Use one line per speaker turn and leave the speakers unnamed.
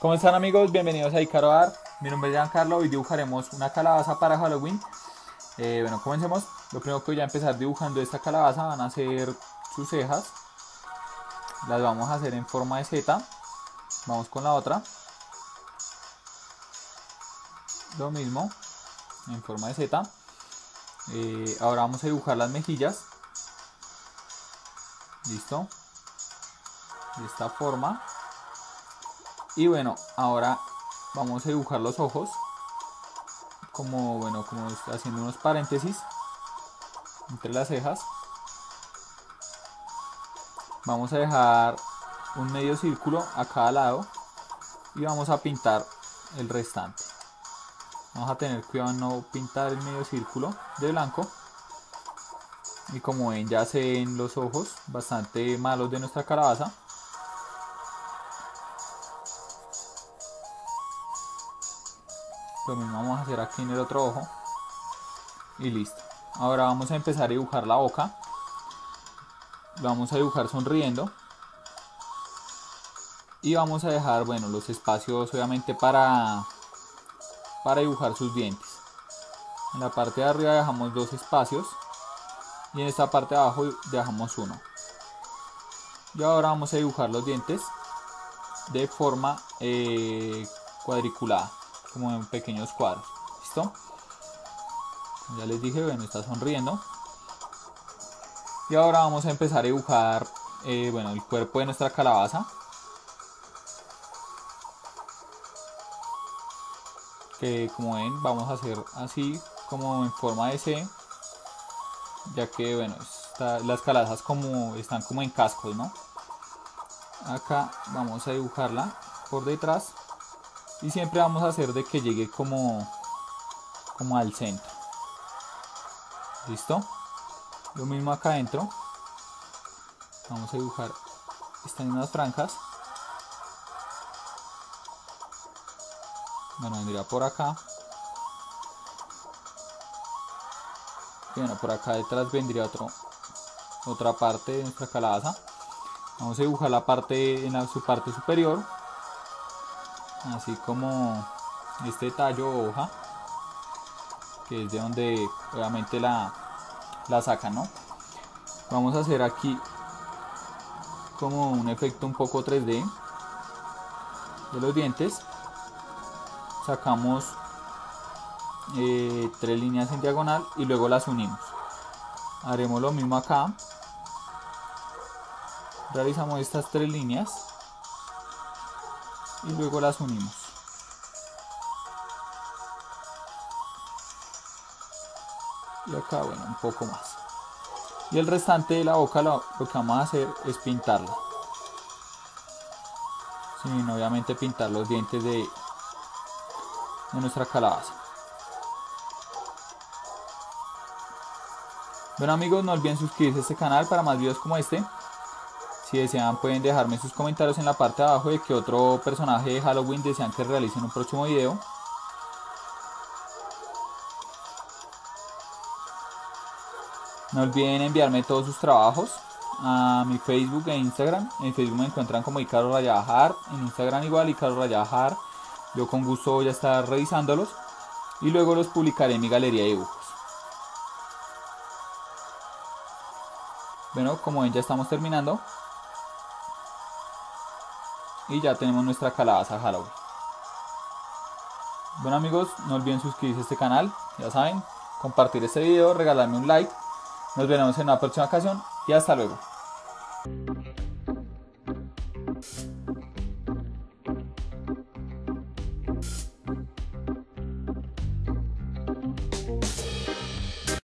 ¿Cómo están amigos? Bienvenidos a Icaro Art. Mi nombre es Giancarlo. Hoy dibujaremos una calabaza para Halloween. Eh, bueno, comencemos. Lo primero que voy a empezar dibujando esta calabaza van a ser sus cejas. Las vamos a hacer en forma de Z. Vamos con la otra. Lo mismo, en forma de Z. Eh, ahora vamos a dibujar las mejillas. Listo. De esta forma. Y bueno, ahora vamos a dibujar los ojos. Como, bueno, como haciendo unos paréntesis entre las cejas. Vamos a dejar un medio círculo a cada lado y vamos a pintar el restante. Vamos a tener cuidado no pintar el medio círculo de blanco. Y como ven ya se ven los ojos bastante malos de nuestra calabaza. Lo mismo vamos a hacer aquí en el otro ojo. Y listo. Ahora vamos a empezar a dibujar la boca. Lo vamos a dibujar sonriendo. Y vamos a dejar, bueno, los espacios obviamente para, para dibujar sus dientes. En la parte de arriba dejamos dos espacios. Y en esta parte de abajo dejamos uno. Y ahora vamos a dibujar los dientes de forma eh, cuadriculada como en pequeños cuadros. ¿Listo? Ya les dije, bueno, está sonriendo. Y ahora vamos a empezar a dibujar, eh, bueno, el cuerpo de nuestra calabaza. Que como ven, vamos a hacer así, como en forma de C. Ya que, bueno, las calabazas como están como en cascos, ¿no? Acá vamos a dibujarla por detrás y siempre vamos a hacer de que llegue como como al centro listo lo mismo acá adentro vamos a dibujar estas mismas franjas bueno vendría por acá. Bueno por acá detrás vendría otro otra parte de nuestra calabaza. Vamos a dibujar la parte en la, su parte superior. Así como este tallo o hoja que es de donde obviamente la, la sacan no vamos a hacer aquí como un efecto un poco 3D de los dientes sacamos eh, tres líneas en diagonal y luego las unimos haremos lo mismo acá realizamos estas tres líneas y luego las unimos. Y acá, bueno, un poco más. Y el restante de la boca lo, que vamos a hacer es pintarla. Sin obviamente pintar los dientes de, de nuestra calabaza. Bueno amigos, no olviden suscribirse a este canal para más videos como este. Si desean pueden dejarme sus comentarios en la parte de abajo de qué otro personaje de Halloween desean que realice en un próximo video. No olviden enviarme todos sus trabajos a mi Facebook e Instagram. En Facebook me encuentran como Icaro Rayajar, en Instagram igual Icaro Rayajar. Yo con gusto voy a estar revisándolos y luego los publicaré en mi galería de dibujos. Bueno, como ven ya estamos terminando y ya tenemos nuestra calabaza Halloween. Bueno amigos, no olviden suscribirse a este canal, ya saben, compartir este video, regalarme un like. Nos veremos en una próxima ocasión y hasta luego.